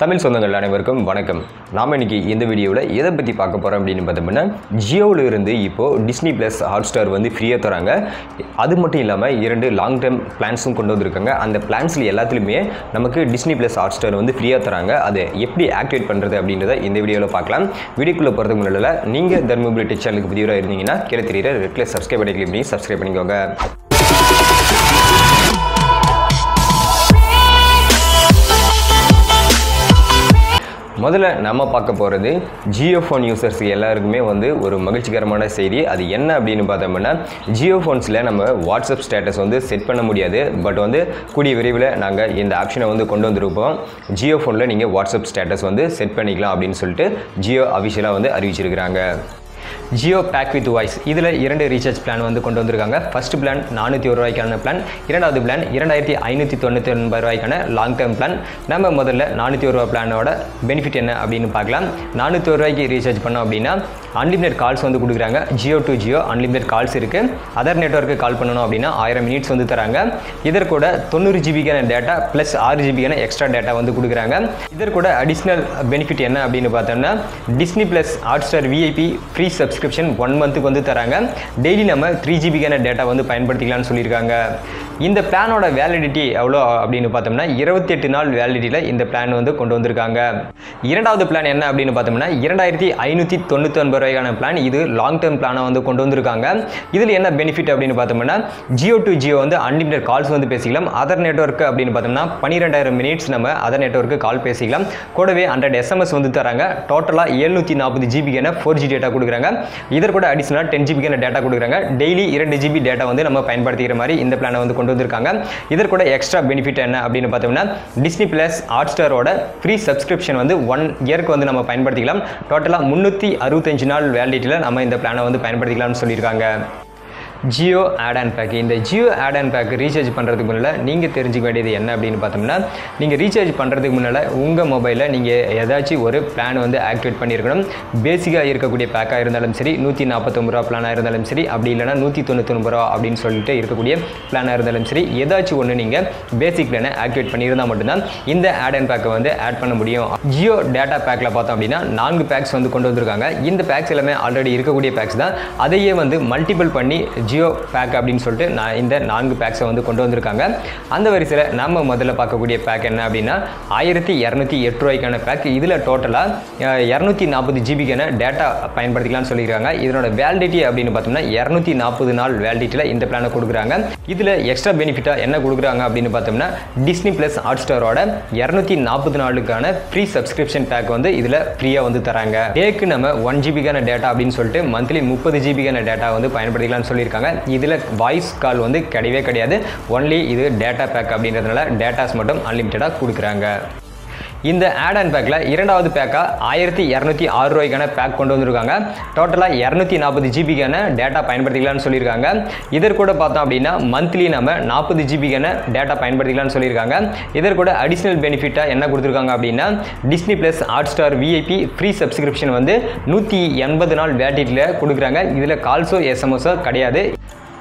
தமிழ் சொந்தங்கள் அனைவருக்கும் வணக்கம். நாம் இன்னைக்கு இந்த வீடியோவில் எதை பற்றி பார்க்க போகிறோம் அப்படின்னு பார்த்தோம்னா ஜியோவில் இருந்து இப்போது டிஸ்னி ப்ளஸ் ஹாட் ஸ்டார் வந்து ஃப்ரீயாக தராங்க. அது மட்டும் இல்லாமல் இரண்டு லாங் டேர்ம் பிளான்ஸும் கொண்டு வந்திருக்காங்க. அந்த பிளான்ஸில் எல்லாத்துலேயுமே நமக்கு டிஸ்னி ப்ளஸ் ஹாட் ஸ்டார் வந்து ஃப்ரீயாக தராங்க. அதை எப்படி ஆக்டிவேட் பண்ணுறது அப்படின்றத இந்த வீடியோவில் பார்க்கலாம். வீடியோக்குள்ளே போகிறதுக்கு முன்னாடி நீங்கள் தர்மபுரி டெக் சேனலுக்கு புதியவராக இருந்தீங்கன்னா கீழே தெரியுற ரெட்ல சப்ஸ்கிரைப் பண்ணி கிளிக் பண்ணி சப்ஸ்கிரைப் பண்ணிக்கோங்க. முதல்ல நம்ம பார்க்க போகிறது ஜியோ ஃபோன் யூசர்ஸ் எல்லாருக்குமே வந்து ஒரு மகிழ்ச்சிகரமான செய்தி. அது என்ன அப்படின்னு பார்த்தோம்னா ஜியோ ஃபோன்ஸில் நம்ம வாட்ஸ்அப் ஸ்டேட்டஸ் வந்து செட் பண்ண முடியாது. பட் வந்து கூடிய விரைவில் நாங்கள் இந்த ஆப்ஷனை வந்து கொண்டு வந்திருப்போம். ஜியோ ஃபோனில் நீங்கள் வாட்ஸ்அப் ஸ்டேட்டஸ் வந்து செட் பண்ணிக்கலாம் அப்படின்னு சொல்லிட்டு ஜியோ அஃபிஷியலாக வந்து அறிவிச்சிருக்கிறாங்க. ஜியோ பேக் வித் வாய்ஸ் இதில் இரண்டு ரீசார்ஜ் பிளான் வந்து கொண்டு வந்திருக்காங்க. ஃபர்ஸ்ட் பிளான் நானூற்றி ஒரு ரூபாய்க்கான பிளான் இரண்டாவது பிளான் இரண்டாயிரத்தி ஐநூற்றி தொண்ணூற்றி ஒன்பது ரூபாய்க்கான லாங் டேர்ம் பிளான் நம்ம முதல்ல நானூற்றி ஒரு ரூபா பிளானோட பெனிஃபிட் என்ன அப்படின்னு பார்க்கலாம். நானூற்றி ஒரு ரூபாய்க்கு ரீசார்ஜ் பண்ணோம் அப்படின்னா அன்லிமிடெட் கால்ஸ் வந்து கொடுக்குறாங்க. Jio to Jio unlimited calls இருக்குது அதர் நெட்ஒர்க்கு கால் பண்ணணும் அப்படின்னா ஆயிரம் மினிட்ஸ் வந்து தராங்க. இதற்கூட கூட தொண்ணூறு ஜிபிக்கான டேட்டா ப்ளஸ் ஆறு ஜிபிக்கான எக்ஸ்ட்ரா டேட்டா வந்து கொடுக்குறாங்க. இதற்கூட கூட அடிஷ்னல் பெனிஃபிட் என்ன அப்படின்னு பார்த்தோம்னா Disney plus Hotstar VIP free subs subscription one மந்த்துக்கு வந்து தராங்க. டெய்லி நம்ம த்ரீ ஜிபிக்கான டேட்டா வந்து பயன்படுத்திக்கலாம்னு சொல்லியிருக்காங்க. இந்த பிளானோட வேலிடிட்டி எவ்வளோ அப்படின்னு பார்த்தோம்னா இருபத்தி எட்டு நாள் வேலிடிட்டியில் இந்த பிளான் வந்து கொண்டு வந்திருக்காங்க. இரண்டாவது பிளான் என்ன அப்படின்னு பார்த்தோம்னா இரண்டாயிரத்தி ஐநூற்றி தொண்ணூற்றி ஒன்பது ரூபாய்க்கான பிளான் இது லாங் டேர்ம் பிளானை வந்து கொண்டு வந்திருக்காங்க. இதில் என்ன பெனிஃபிட் அப்படின்னு பார்த்தோம்னா ஜியோ டு ஜியோ வந்து அன்லிமிடெட் கால்ஸ் வந்து பேசிக்கலாம். அதர் நெட்ஒர்க் அப்படின்னு பார்த்தோம்னா பன்னிரெண்டாயிரம் மினிட்ஸ் நம்ம அதர் நெட்ஒர்க்கு கால் பேசிக்கலாம். கூடவே ஹண்ட்ரட் எஸ்எம்எஸ் வந்து தராங்க. டோட்டலாக எழுநூற்றி நாற்பது ஜிபிக்கான ஃபோர் ஜி டேட்டா கொடுக்குறாங்க. இதற்கு கூட அடிஷனலாக டென் ஜிபிக்கான டேட்டா கொடுக்குறாங்க. டெய்லி இரண்டு ஜிபி டேட்டா வந்து நம்ம பயன்படுத்திக்கிற மாதிரி இந்த பிளானை வந்து கொண்டு வந்திருக்காங்க இதற்கு கூட எக்ஸ்ட்ரா பெனிஃபிட் என்ன அப்படின்னு பார்த்தோம்னா டிஸ்னி பிளஸ் ஹாட் ஸ்டாரோட ஃப்ரீ சப்ஸ்கிரிப்ஷன் வந்து ஒன் இயர்க்கு வந்து நம்ம பயன்படுத்திக்கலாம். டோட்டலாக முந்நூற்றி அறுபத்தஞ்சு நாள் வேலிடிட்டியில் நம்ம இந்த பிளானை வந்து பயன்படுத்திக்கலாம்னு சொல்லியிருக்காங்க. ஜியோ ஆட் அண்ட் பேக் இந்த Jio add on pack recharge பண்ணுறதுக்கு முன்னால் நீங்கள் தெரிஞ்சுக்க வேண்டியது என்ன அப்படின்னு பார்த்தோம்னா நீங்கள் ரீசார்ஜ் பண்ணுறதுக்கு முன்னால் உங்கள் மொபைலில் நீங்கள் ஏதாச்சும் ஒரு பிளான் வந்து ஆக்டிவேட் பண்ணியிருக்கணும் பேசிக்காக இருக்கக்கூடிய பேக்காக இருந்தாலும் சரி நூற்றி நாற்பத்தொம்பது ரூபா பிளானாக இருந்தாலும் சரி அப்படி இல்லைனா நூற்றி தொண்ணூத்தொம்பது ரூபா அப்படின்னு சொல்லிட்டு இருக்கக்கூடிய பிளானாக இருந்தாலும் சரி ஏதாச்சும் ஒன்று நீங்கள் பேசிக் பிளானை ஆக்டிவேட் பண்ணியிருந்தால் மட்டும்தான் இந்த ஆட் அண்ட் பேக்கை வந்து ஆட் பண்ண முடியும். ஜியோ டேட்டா பேக்கில் பார்த்தோம் அப்படின்னா நான்கு பேக்ஸ் வந்து கொண்டு வந்திருக்காங்க. இந்த பேக்ஸ் எல்லாமே ஆல்ரெடி இருக்கக்கூடிய பேக்ஸ் தான். அதையே வந்து மல்டிபிள் பண்ணி ஜியோ பேக் அப்படின்னு சொல்லிட்டு நான் இந்த நான்கு பேக்ஸை வந்து கொண்டு வந்திருக்காங்க. அந்த வரிசையில் நம்ம முதல்ல பார்க்கக்கூடிய பேக் என்ன அப்படின்னா ஆயிரத்தி இரநூத்தி எட்டு ரூபாய்க்கான பேக் இதில் டோட்டலாக இரநூத்தி நாற்பது ஜிபிக்கான டேட்டா பயன்படுத்திக்கலாம்னு சொல்லியிருக்காங்க. இதனோட வேலிடிட்டி அப்படின்னு பார்த்தோம்னா இரநூத்தி நாற்பது நாள் வேலிடிட்டியில் இந்த பிளானை கொடுக்குறாங்க. இதில் எக்ஸ்ட்ரா பெனிஃபிட்டாக என்ன கொடுக்குறாங்க அப்படின்னு பார்த்தோம்னா டிஸ்னி ப்ளஸ் ஹாட் ஸ்டாரோட இரநூத்தி நாற்பது நாளுக்கான ஃப்ரீ சப்ஸ்கிரிப்ஷன் பேக் வந்து இதில் ஃப்ரீயாக வந்து தராங்க. டேக்கு நம்ம ஒன் ஜிபிக்கான டேட்டா அப்படின்னு சொல்லிட்டு மந்த்லி முப்பது ஜிபிக்கான டேட்டா வந்து பயன்படுத்திக்கலாம்னு சொல்லியிருக்காங்க. இதில் வாய்ஸ் கால் வந்து கிடையவே கிடையாது. ஒன்லி இது டேட்டா பேக் அப்படின்றதுனால டேட்டாஸ் மட்டும் அன்லிமிட்டடாக கொடுக்குறாங்க. இந்த ஆட் அண்ட் பேக்கில் இரண்டாவது பேக்காக ஆயிரத்தி இரநூத்தி ஆறு ரூபாய்க்கான பேக் கொண்டு வந்திருக்காங்க. டோட்டலாக இரநூத்தி நாற்பது ஜிபிக்கான டேட்டா பயன்படுத்திக்கலாம்னு சொல்லியிருக்காங்க. இதற்கூட பார்த்தோம் அப்படின்னா மந்த்லி நம்ம நாற்பது ஜிபிக்கான டேட்டா பயன்படுத்திக்கலாம்னு சொல்லியிருக்காங்க. இதற்கூட அடிஷ்னல் பெனிஃபிட்டாக என்ன கொடுத்துருக்காங்க அப்படின்னா Disney plus Hotstar VIP free subscription வந்து நூற்றி எண்பது நாள் வேட்டிட்டில் கொடுக்குறாங்க. இதில் கால்ஸோ எஸ்எம்எஸோ கிடையாது.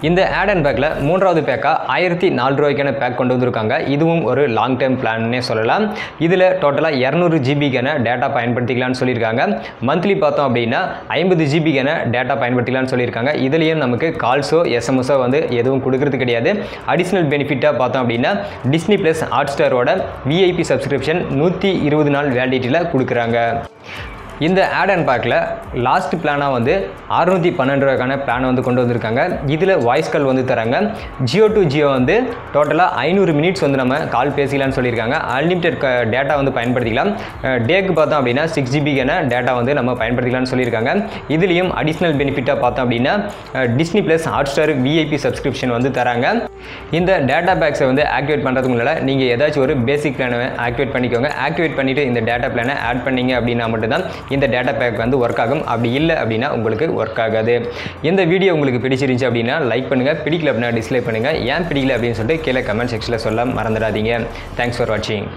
இந்த ஆட் அண்ட் பேக்கில் மூன்றாவது பேக்காக ஆயிரத்தி நாலு ரூபாய்க்கான பேக் கொண்டு வந்திருக்காங்க. இதுவும் ஒரு லாங் டேர்ம் பிளான்னே சொல்லலாம். இதில் டோட்டலாக இரநூறு ஜிபிக்கான டேட்டா பயன்படுத்திக்கலாம்னு சொல்லியிருக்காங்க. மந்த்லி பார்த்தோம் அப்படின்னா ஐம்பது ஜிபிக்கான டேட்டா பயன்படுத்திக்கலாம்னு சொல்லியிருக்காங்க. இதுலேயும் நமக்கு கால்ஸோ எஸ்எம்எஸோ வந்து எதுவும் கொடுக்கறது கிடையாது. அடிஷ்னல் பெனிஃபிட்டாக பார்த்தோம் அப்படின்னா டிஸ்னி ப்ளஸ் ஹாட் ஸ்டாரோட விஐபி சப்ஸ்கிரிப்ஷன் நூற்றி இருபது நாள் வேலிடிட்டியில் கொடுக்குறாங்க. இந்த ஆட் அண்ட் பேக்கில் லாஸ்ட் பிளானாக வந்து அறுநூற்றி பன்னெண்டு ரூபாய்க்கான பிளானை வந்து கொண்டு வந்திருக்காங்க. இதில் வாய்ஸ் கால் வந்து தராங்க. ஜியோ டு ஜியோ வந்து டோட்டலாக ஐநூறு மினிட்ஸ் வந்து நம்ம கால் பேசிக்கலாம்னு சொல்லியிருக்காங்க. அன்லிமிட்டெட் டேட்டா வந்து பயன்படுத்திக்கலாம். டேக்கு பார்த்தோம் அப்படின்னா சிக்ஸ் ஜிபிக்கான டேட்டா வந்து நம்ம பயன்படுத்திக்கலாம்னு சொல்லியிருக்காங்க. இதுலேயும் அடிஷ்னல் பெனிஃபிட்டாக பார்த்தோம் அப்படின்னா Disney plus Hotstar VIP subscription வந்து தராங்க. இந்த டேட்டா பேக்ஸை வந்து ஆக்டிவேட் பண்ணுறதுக்கு முன்னால் நீங்கள் ஏதாச்சும் ஒரு பேசிக் பிளானை ஆக்டிவேட் பண்ணிக்கோங்க. ஆக்டிவேட் பண்ணிவிட்டு இந்த டேட்டா பிளானை ஆட் பண்ணீங்க அப்படின்னா மட்டும்தான் இந்த டேட்டா பேக் வந்து ஒர்க் ஆகும். அப்படி இல்லை அப்படின்னா உங்களுக்கு ஒர்க் ஆகாது. இந்த வீடியோ உங்களுக்கு பிடிச்சிருந்துச்சு அப்படின்னா லைக் பண்ணுங்கள் பிடிக்கல அப்படின்னா டிஸ்லைக் பண்ணுங்கள் ஏன் பிடிக்கல அப்படின்னு சொல்லிட்டு கீழே கமெண்ட் செக்ஷனில் சொல்ல மறந்துடாதீங்க. தேங்க்ஸ் ஃபார் வாட்சிங்